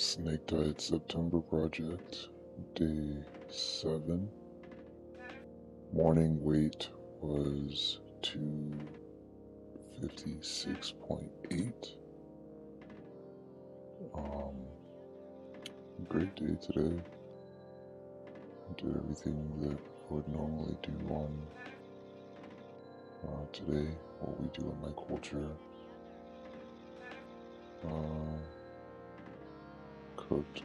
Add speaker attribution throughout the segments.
Speaker 1: Snake Diet September Project, day 7. Morning weight was 256.8. Um, great day today. Did everything that I would normally do on uh, today, what we do in my culture. Uh, cooked,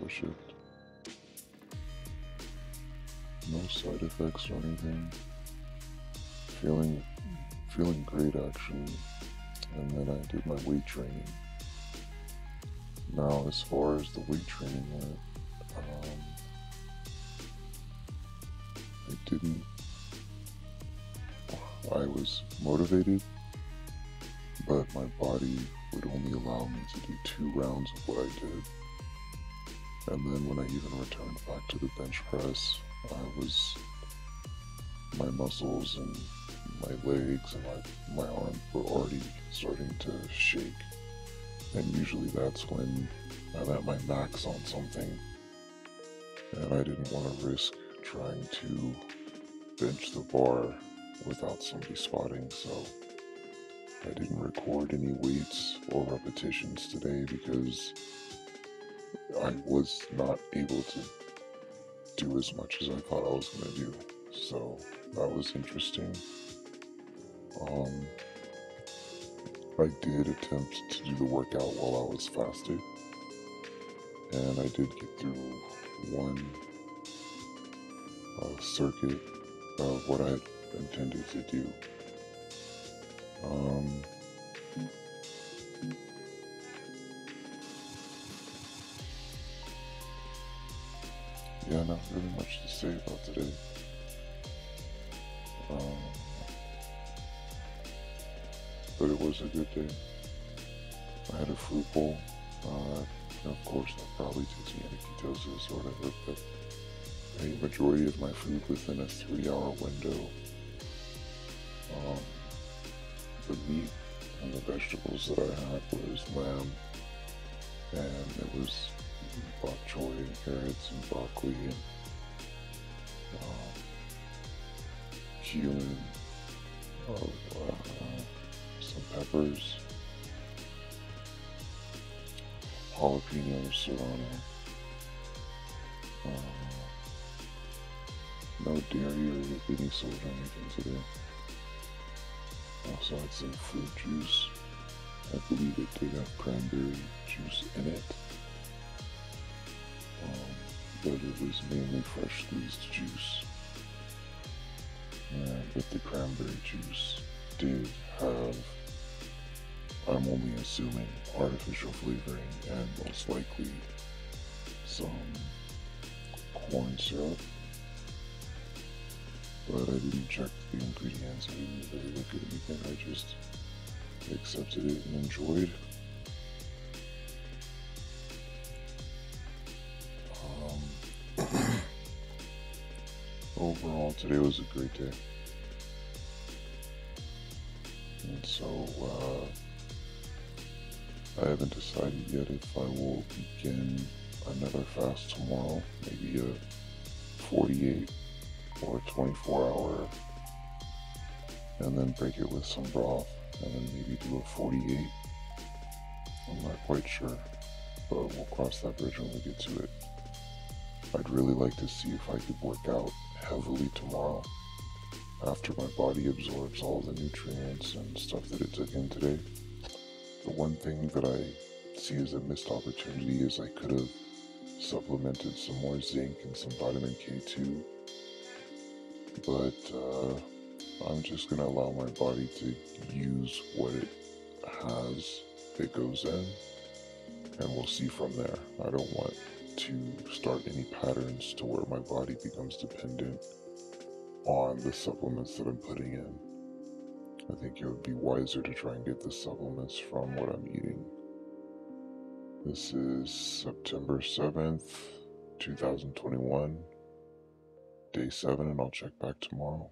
Speaker 1: worshipped. No side effects or anything. Feeling, feeling great actually. And then I did my weight training. Now, as far as the weight training went, um, I didn't. I was motivated, but my body would only allow me to do two rounds of what I did. And then when I even returned back to the bench press, I was my muscles and my legs and my, my arm were already starting to shake. And usually that's when I'm at my max on something. And I didn't want to risk trying to bench the bar without somebody spotting, so I didn't record any weights or repetitions today because I was not able to do as much as I thought I was going to do. So that was interesting. Um, I did attempt to do the workout while I was fasted, and I did get through one uh, circuit of what I intended to do. Yeah, not really much to say about today. Um, but it was a good day. I had a fruit bowl. Uh, of course, that probably takes me into ketosis or whatever, but I ate majority of my food within a three-hour window. Um, the meat and the vegetables that I had was lamb, and it was bok choy and carrots and broccoli and um, cumin, uh, some peppers, jalapenos, serrano. Uh, no dairy or any sort of anything today. Also had some fruit juice. I believe it did have cranberry juice in it. Uh, but it was mainly fresh squeezed juice. And with the cranberry juice did have, I'm only assuming, artificial flavoring and most likely some corn syrup but I didn't check the ingredients. I didn't really look at anything. I just accepted it and enjoyed. Overall, today was a great day. And so, uh, I haven't decided yet if I will begin another fast tomorrow, maybe a 48 or 24 hour and then break it with some broth and then maybe do a 48. I'm not quite sure, but we'll cross that bridge when we get to it. I'd really like to see if I could work out heavily tomorrow after my body absorbs all the nutrients and stuff that it took in today. The one thing that I see as a missed opportunity is I could have supplemented some more zinc and some vitamin K2 but uh, I'm just gonna allow my body to use what it has that goes in, and we'll see from there. I don't want to start any patterns to where my body becomes dependent on the supplements that I'm putting in. I think it would be wiser to try and get the supplements from what I'm eating. This is September 7th, 2021 day seven, and I'll check back tomorrow.